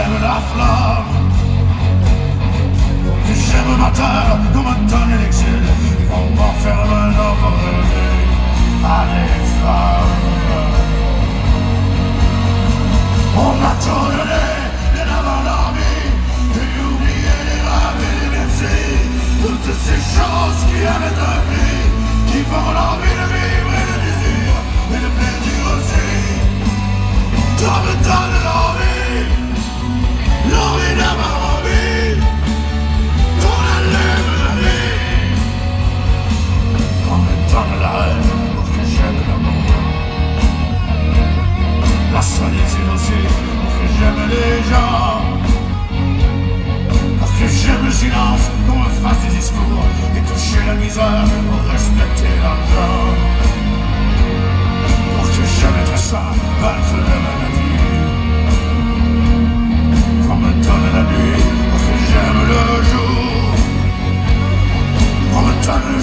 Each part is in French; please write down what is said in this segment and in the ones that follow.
esclave. Que j'aime ma terre comme un tonne l'exil. Ils vont m'enfermer vos à l'esclave. On m'a donné, bien avant l'armée, j'ai oublié les rêves et les merci. Toutes ces choses qui avaient un prix, qui font l'envie de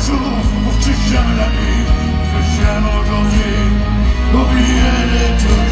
me donne le jour, pour que j'aime la nuit, que j'aime aujourd'hui. Oubliez-les toujours.